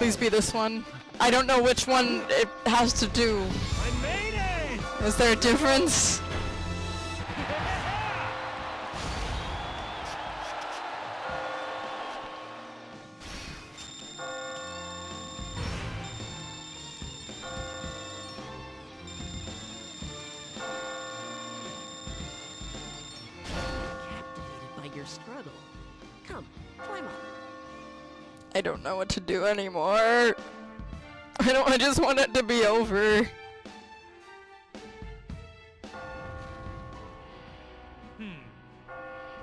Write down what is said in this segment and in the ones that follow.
Please be this one. I don't know which one it has to do. I made it! Is there a difference? Captivated by your struggle. Come, climb up. I don't know what to do anymore. I don't I just want it to be over. Hmm.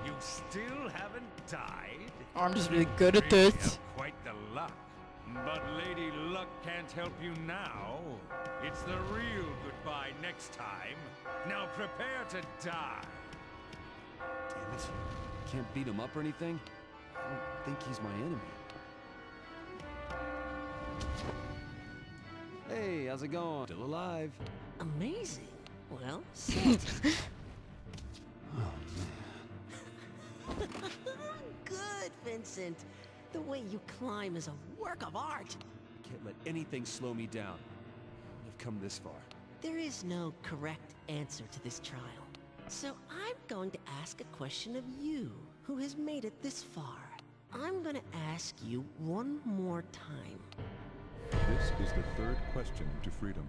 You still haven't died? Oh, I'm just really good at this. Quite the luck. But Lady Luck can't help you now. It's the real goodbye next time. Now prepare to die. Damn it. Can't beat him up or anything? I don't think he's my enemy. Hey, how's it going? Still alive. Amazing. Well, sit. Oh, Good, Vincent. The way you climb is a work of art. Can't let anything slow me down. I've come this far. There is no correct answer to this trial. So I'm going to ask a question of you, who has made it this far. I'm going to ask you one more time. This is the third question to freedom.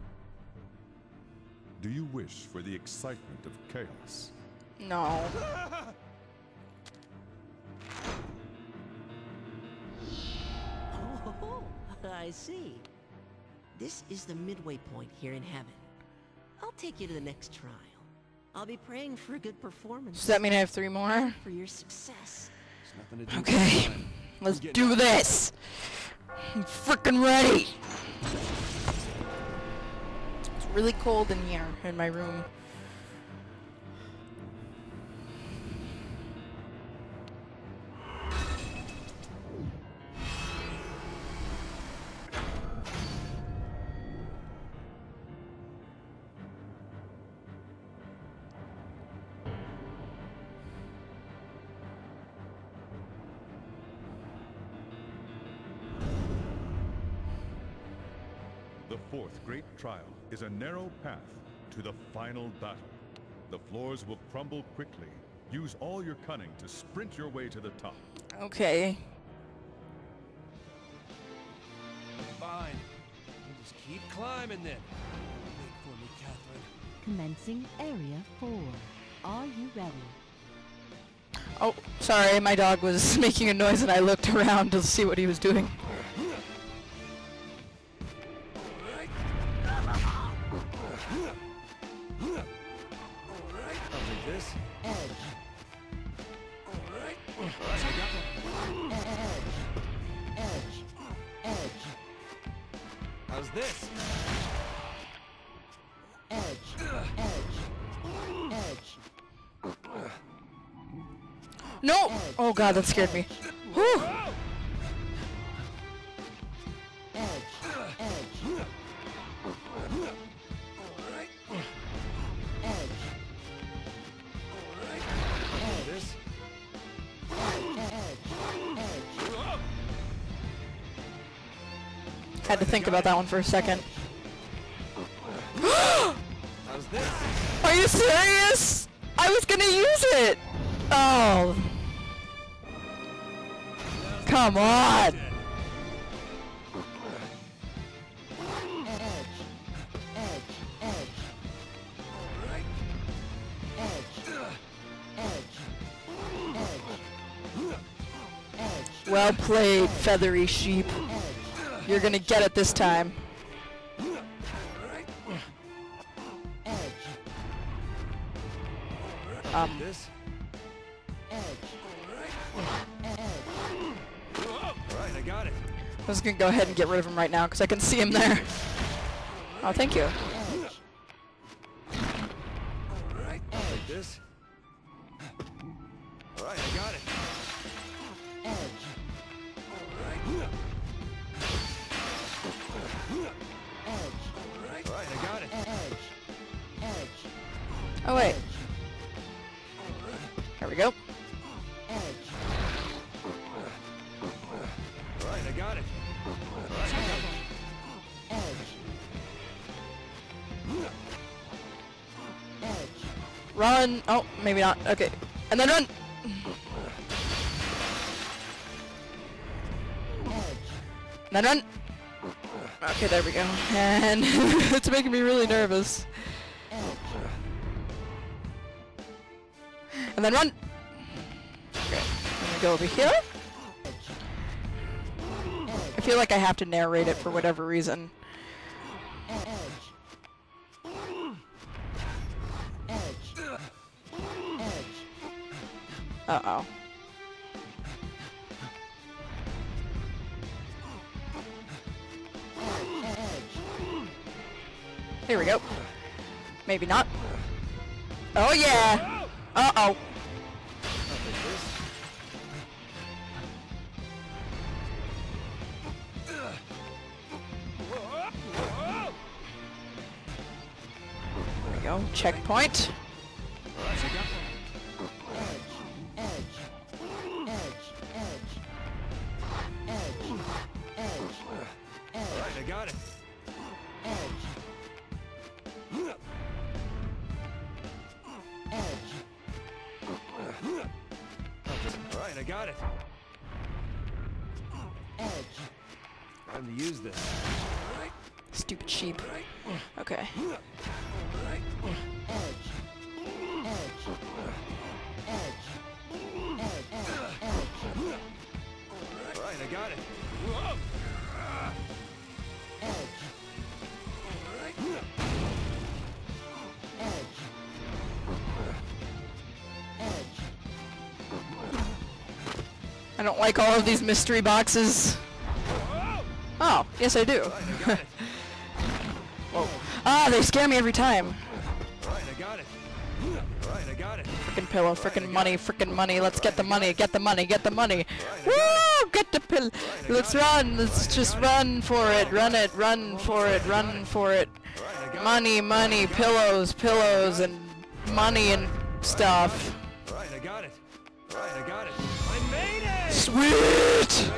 Do you wish for the excitement of chaos? No. Oh, I see. This is the midway point here in heaven. I'll take you to the next trial. I'll be praying for a good performance. Does that mean I have three more? for your success. There's nothing to do. Okay. climb. Let's do this. I'm freaking ready. Really cold in here in my room. Fourth great trial is a narrow path to the final battle. The floors will crumble quickly. Use all your cunning to sprint your way to the top. Okay. Fine. We'll just keep climbing then. Wait for me, Catherine. Commencing Area 4. Are you ready? Oh, sorry, my dog was making a noise and I looked around to see what he was doing. How's this? Edge. Edge. Edge. No! Oh god, that scared me. Whew! Had to think about that one for a second. Are you serious? I was gonna use it! Oh. Come on! Well played, feathery sheep. You're gonna get it this time. Um. I'm just gonna go ahead and get rid of him right now because I can see him there. Oh, thank you. This? Alright, I got it. There we go. Edge. Right, I got it. Edge. Edge. Run. Oh, maybe not. Okay. And then run. And then run. Okay, there we go. And it's making me really nervous. And then run. Okay. I'm gonna go over here. I feel like I have to narrate it for whatever reason. Uh-oh. Here we go. Maybe not. Oh yeah! Uh-oh. Use this. Stupid sheep. Okay. I got it. I don't like all of these mystery boxes. Oh, yes I do. Ah, they scare me every time. Got it. Alright, I got it. Frickin' pillow, frickin' money, frickin' money. Let's get the money, get the money, get the money. Woo! Get the pill. Let's run. Let's just run for it. Run it. Run for it. Run for it. Money, money, pillows, pillows, and money and stuff. Alright, I got it. Alright, I got it. I made it! Sweet!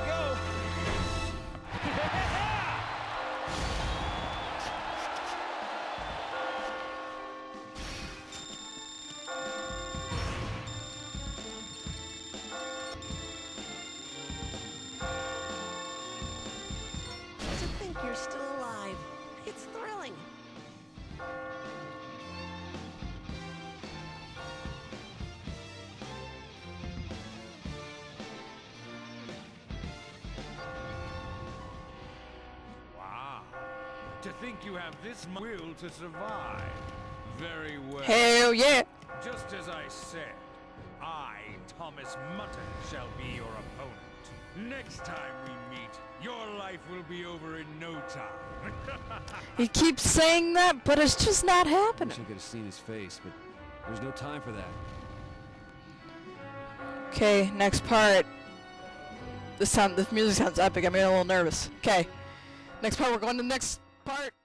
To think you have this mu- will to survive. Very well. Hell yeah! Just as I said, I, Thomas Mutton, shall be your opponent. Next time we meet, your life will be over in no time. He keeps saying that, but it's just not Wish I happening. could have seen his face, but there's no time for that. Okay, next part. This sound, this music sounds epic. I'm getting a little nervous. Okay, next part. We're going to the next part.